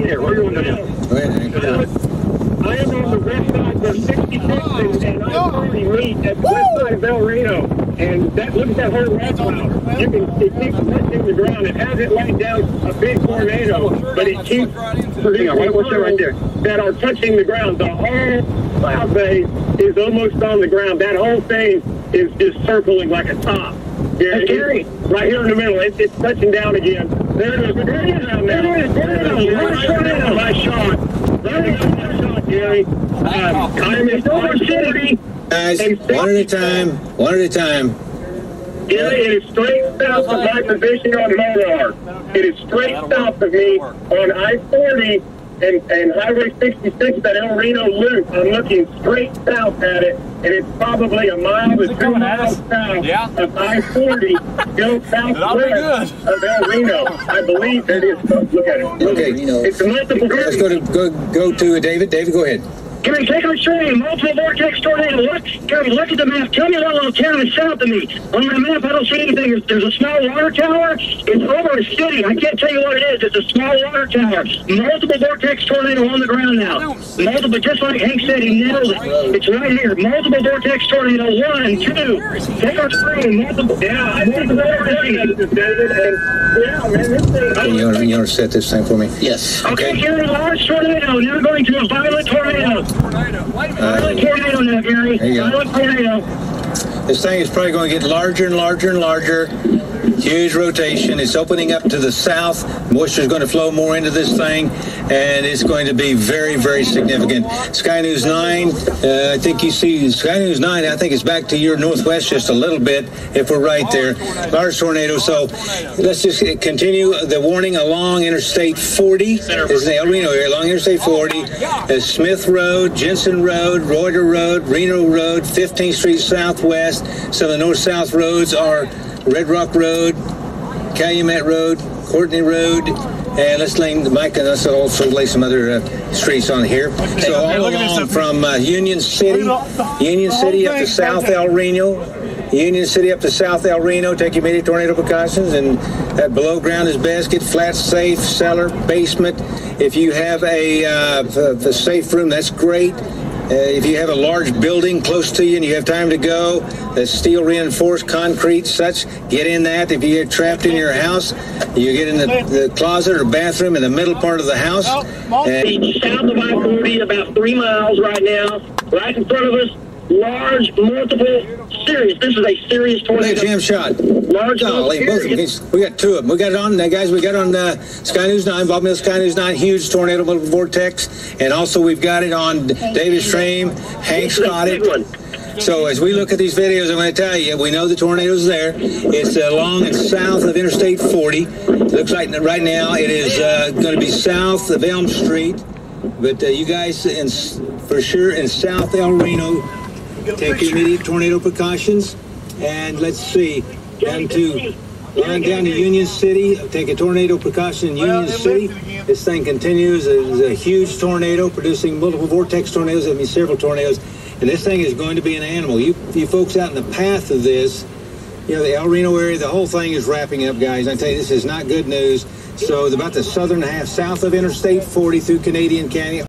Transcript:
Where are going Go ahead. I am on the west side of 66 and, and I currently meet at the west side of El Reno. And that look at that whole red cloud. You can it keeps touching the ground. It hasn't laid down a big tornado, but it keeps producing what's that right there? That are touching the ground. The whole cloud base is almost on the ground. That whole thing is just circling like a top. Yeah, it's scary. Right here in the middle. It's, it's touching down again. There it is. There it is. There it is. There it is. Nice shot. There it is. Nice shot, Gary. Um, I'm in Silver City. Guys, one at a time. One at a time. Gary, it is straight south of my position on Molar. It is straight south of me on I-40 and, and Highway 66 at El Reno Loop. I'm looking straight south at it, and it's probably a mile to two miles us? south Yeah. of I-40 going southwest of El Reno. I believe that is. Look at it. Okay. It's multiple. Let's go to go go to David. David, go ahead. Gary, take our train, multiple vortex tornado. Look, Gary, look at the map. Tell me what little town is south of me. On my map, I don't see anything. There's, there's a small water tower. It's over a city. I can't tell you what it is. It's a small water tower. Multiple vortex tornado on the ground now. Multiple, just like Hank said, he nailed it. It's right here. Multiple vortex tornado. One, two. Take our train. Multiple. Yeah, multiple vortex. David, and yeah, man, this thing. You want, you want set this time for me? Yes. Okay, Gary, large tornado. Now going to a violent tornado. Tornado. Wait a minute. Violent tornado now, Gary. Tornado. Uh, this thing is probably going to get larger and larger and larger. Huge rotation. It's opening up to the south. Moisture is going to flow more into this thing, and it's going to be very, very significant. Sky News 9, uh, I think you see Sky News 9, I think it's back to your northwest just a little bit if we're right there. Large tornado. So let's just continue the warning along Interstate 40. This is the El Reno area, along Interstate 40. Uh, Smith Road, Jensen Road, Reuter Road, Reno Road, 15th Street Southwest. So the north-south roads are Red Rock Road, Calumet Road, Courtney Road, and let's lay Mike and let's also lay some other uh, streets on here. So all look at this along from uh, Union City, Union City up to South El Reno, Union City up to South El Reno. Take immediate tornado precautions, and that below ground is best. Get flat, safe, cellar, basement. If you have a, uh, f- safe room, that's great. Uh, if you have a large building close to you and you have time to go, that's steel reinforced concrete, such, get in that. If you get trapped in your house, you get in the, the closet or bathroom in the middle part of the house. And South of I-40, about three miles right now. Right in front of us, large, multiple, serious. This is a serious Look at tornado. jam shot. Large, Golly, both of them. serious. We got two of them. We got it on, uh, guys. We got it on uh, Sky News 9, Bob Mills Sky News 9, huge tornado multiple vortex. And also we've got it on Davis Frame. Hank's got it. one. So as we look at these videos, I'm going to tell you, we know the tornado's there. It's uh, along and south of Interstate 40. Looks like right now it is uh, going to be south of Elm Street. But uh, you guys, in, for sure, in South El Reno, take immediate tornado precautions. And let's see, down to on down to Union City. Take a tornado precaution in Union City. This thing continues. It's a huge tornado producing multiple vortex tornadoes. That means several tornadoes. And this thing is going to be an animal. You, you folks out in the path of this, you know, the El Reno area, the whole thing is wrapping up, guys. I tell you, this is not good news. So about the southern half, south of Interstate 40 through Canadian Canyon.